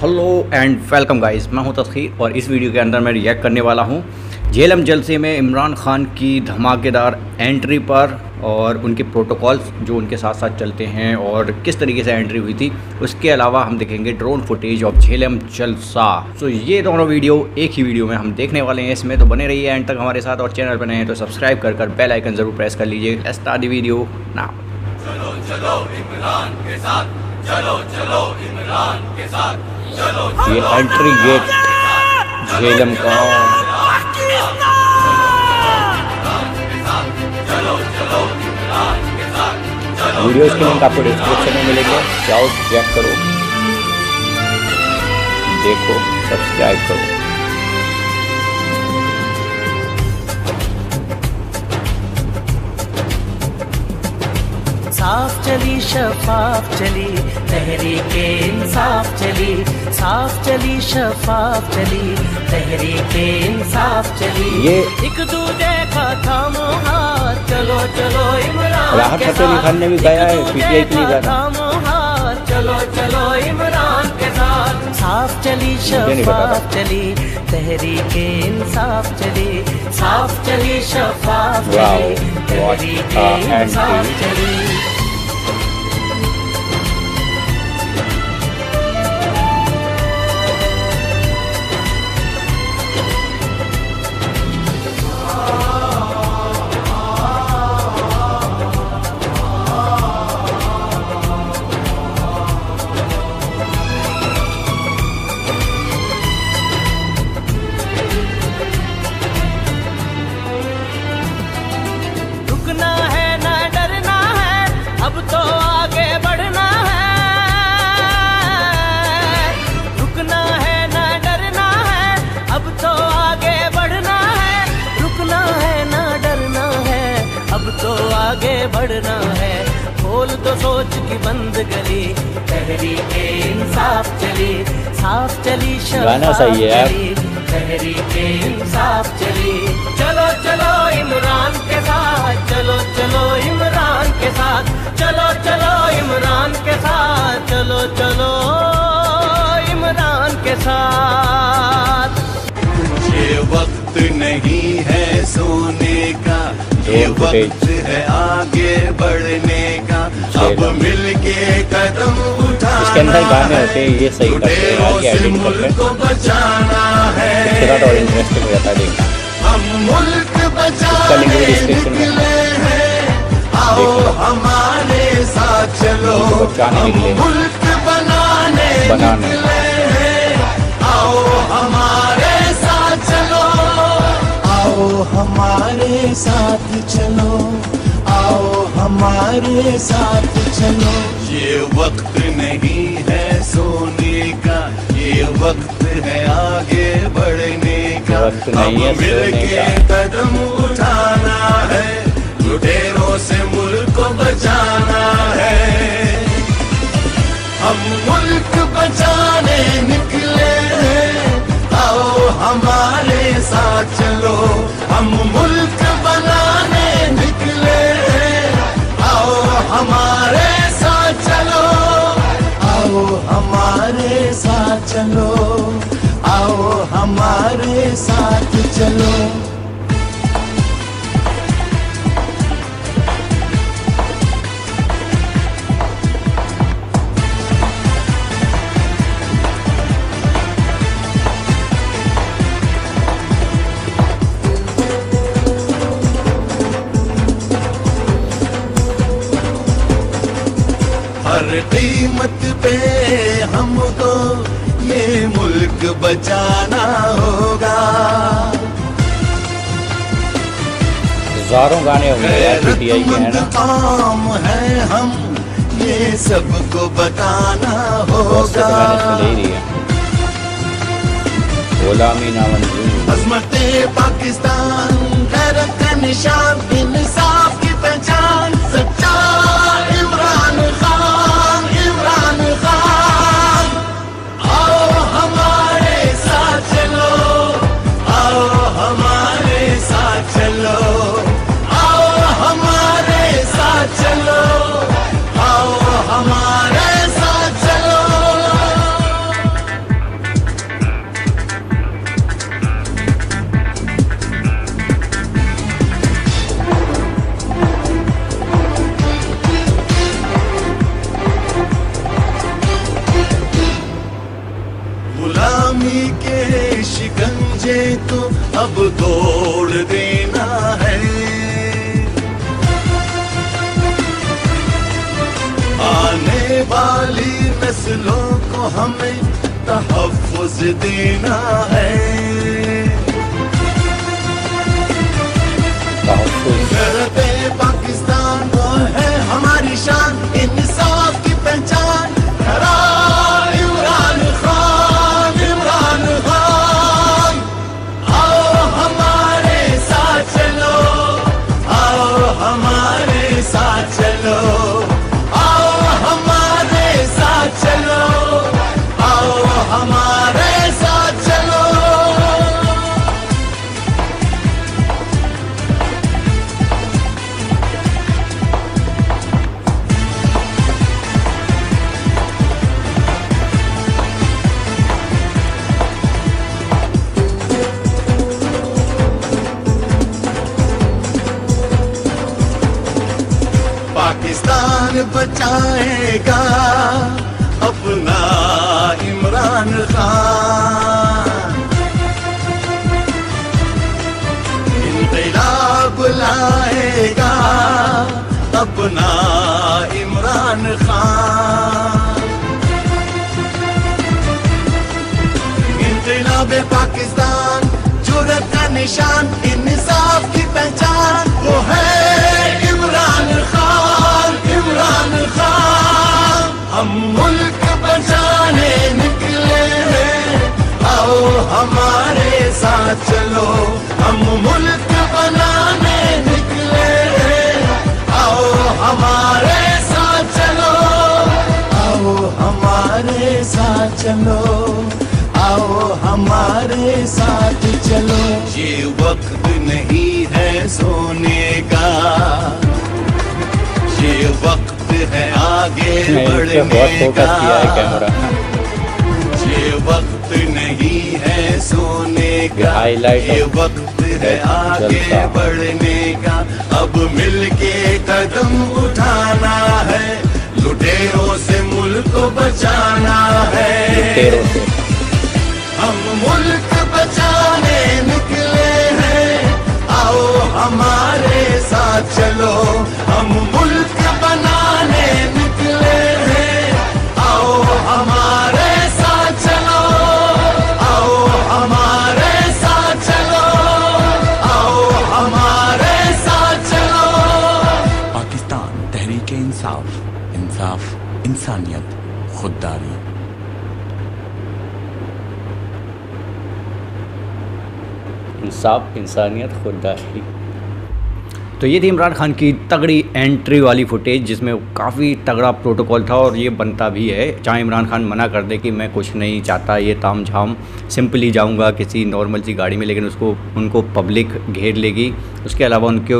Hello and welcome guys, मैं हूँ तस्खीर और इस वीडियो के अंदर मैं रिएक्ट करने वाला हूँ। झेलम जलसे में इमरान खान की धमाकेदार एंट्री पर और उनके प्रोटोकॉल्स जो उनके साथ साथ चलते हैं और किस तरीके से एंट्री हुई थी, उसके अलावा हम देखेंगे ड्रोन फुटेज ऑफ़ झेलम जलसा। तो ये दोनों वीडियो एक ही वीडियो में हम देखने वाले हैं, इसमें तो बने रहिए एंड तक हमारे साथ और चैनल पर हैं तो सब्सक्राइब कर कर बेल आइकन ज़रूर प्रेस कर लीजिए। स्टार्ट दी वीडियो ना चलो चलो, इमरान के साथ, चलो चलो, इमरान के साथ। ये एंट्री गेट झेलम का। वीडियोस के लिंक आपको डिस्क्रिप्शन में मिलेंगे। जाओ चेक करो। देखो सब्सक्राइब करो। साफ़ चली शफाफ चली तहरीके इंसाफ चली साफ़ चली शफाफ चली तहरीके इंसाफ चली ये एक दूजे का थामो हाथ चलो चलो इमरान राहत के फतेह अली साथ। खान ने भी गाया है, PTI के लिए गाना। चलो चलो इमरान के साथ साफ़ चली। शफाफ चली तहरीके इंसाफ चली साफ़ चली शफाफ चली what तहरीके इंसाफ चली आगे बढ़ना है। खोल तो सोच की बंद गली तहरीके इंसाफ चली साफ़ चली गाना सही है तहरीके इंसाफ चली। चलो चलो इमरान के साथ चलो चलो इमरान के साथ चलो चलो इमरान के साथ चलो चलो इमरान के साथ। ये वक्त नहीं है सोने वक्त है आगे बढ़ने का। अब। मिलके कदम उठाना इसके अंदर गाने होते हैं, ये सही करते हैं, से edit करते हैं। को बचाना है। और इंटरेस्टिंग हो जाता है देखना हम मुल्क इसका भी description में। हमारे साथ चलो। बचाने हम। मुल्क बनाने आओ हमारे साथ चलो आओ हमारे साथ चलो। ये वक्त नहीं है सोने का ये वक्त है आगे बढ़ने का। वक्त नहीं है अब मिलके सोने का। कदम उठाना है लुटेरों से मुल्क को बचाना है। हम मुल्क बचाने निकले हैं आओ हमारे साथ साथ चलो आओ हमारे साथ चलो। बचाना होगा। हज़ारों गाने होंगे है काम है हम ये सबको बताना तो होगा। गुलामी ना। मंजूर अजमत पाकिस्तान का निशान। गुलामी के शिकंजे तो अब तोड़ देना है। आने वाली नस्लों को हमें तहफ़ुज़ देना है। करते पाकिस्तान वो है हमारी शान। इंकलाब लाएगा अपना इमरान खान। इंकलाब पाकिस्तान जुरत का निशान चलो हम मुल्क बनाने निकले आओ हमारे साथ चलो। आओ हमारे साथ चलो। आओ हमारे साथ चलो। ये वक्त नहीं है सोने का। ये वक्त है आगे बढ़ने है का। ये हाईलाइट ये वक्त है आगे बढ़ने का अब मिलके कदम उठाना है। लुटेरों से मुल्क को बचाना है। से। हम मुल्क इंसाफ इंसाफ इंसानियत खुददारी इंसाफ इंसानियत खुददारी तो ये थी इमरान खान की तगड़ी एंट्री वाली फुटेज जिसमें काफ़ी तगड़ा प्रोटोकॉल था और ये बनता भी है। चाहे इमरान खान मना कर दे कि मैं कुछ नहीं चाहता, ये ताम झाम सिंपली जाऊँगा किसी नॉर्मल सी गाड़ी में, लेकिन उसको, उनको पब्लिक घेर लेगी। उसके अलावा उनके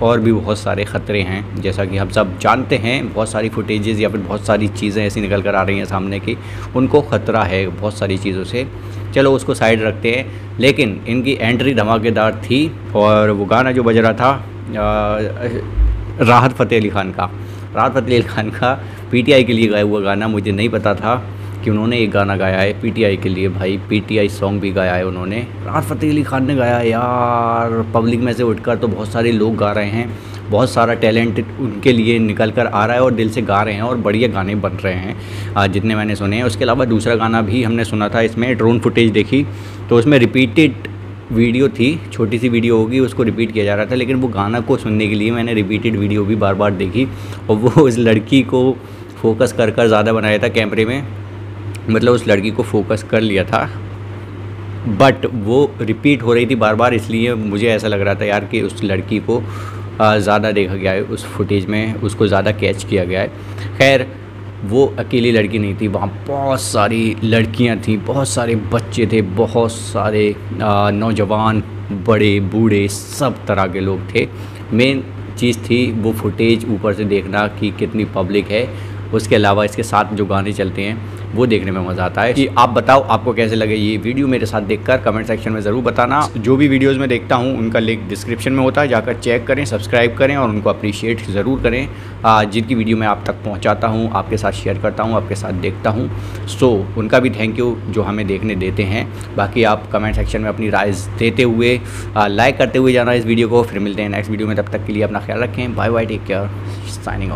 और भी बहुत सारे ख़तरे हैं, जैसा कि हम सब जानते हैं, बहुत सारी फुटेजेस या फिर बहुत सारी चीज़ें ऐसी निकल कर आ रही हैं सामने की, उनको ख़तरा है बहुत सारी चीज़ों से। चलो उसको साइड रखते हैं, लेकिन इनकी एंट्री धमाकेदार थी और वो गाना जो बज रहा था राहत फ़तेह अली ख़ान का। राहत फ़तेह अली ख़ान का पीटीआई के लिए गाया हुआ गाना मुझे नहीं पता था कि उन्होंने एक गाना गाया है पीटीआई के लिए भाई। पीटीआई सॉन्ग भी गाया है उन्होंने। राहत फ़तेह अली ख़ान ने गाया यार। पब्लिक में से उठकर तो बहुत सारे लोग गा रहे हैं। बहुत सारा टैलेंट उनके लिए निकल कर आ रहा है और दिल से गा रहे हैं और बढ़िया गाने बन रहे हैं जितने मैंने सुने हैं। उसके अलावा दूसरा गाना भी हमने सुना था, इसमें ड्रोन फुटेज देखी तो उसमें रिपीटेड वीडियो थी, छोटी सी वीडियो होगी, उसको रिपीट किया जा रहा था, लेकिन वो गाना को सुनने के लिए मैंने रिपीटेड वीडियो भी बार बार देखी और वो उस लड़की को फोकस कर कर ज़्यादा बनाया था कैमरे में। मतलब उस लड़की को फोकस कर लिया था। बट वो रिपीट हो रही थी बार बार इसलिए मुझे ऐसा लग रहा था यार कि उस लड़की को ज़्यादा देखा गया है, उस फुटेज में, उसको ज़्यादा कैच किया गया है। खैर वो अकेली लड़की नहीं थी, वहाँ बहुत सारी लड़कियाँ थीं, बहुत सारे बच्चे थे, बहुत सारे नौजवान, बड़े, बूढ़े, सब तरह के लोग थे। मेन चीज़ थी वो फुटेज ऊपर से देखना कि कितनी पब्लिक है। उसके अलावा इसके साथ जो गाने चलते हैं वो देखने में मज़ा आता है कि आप बताओ आपको कैसे लगे ये वीडियो मेरे साथ देखकर कमेंट सेक्शन में ज़रूर बताना। जो भी वीडियोज़ में देखता हूँ, उनका लिंक डिस्क्रिप्शन में होता है, जाकर चेक करें सब्सक्राइब करें और उनको अप्रीशिएट ज़रूर करें। जिनकी वीडियो मैं आप तक पहुँचाता हूँ, आपके साथ शेयर करता हूँ, आपके साथ देखता हूँ। सो उनका भी थैंक यू जो हमें देखने देते हैं। बाकी आप कमेंट सेक्शन में अपनी राय देते हुए लाइक करते हुए जाना इस वीडियो को। फिर मिलते हैं नेक्स्ट वीडियो में। तब तक के लिए अपना ख्याल रखें। Bye bye take care signing off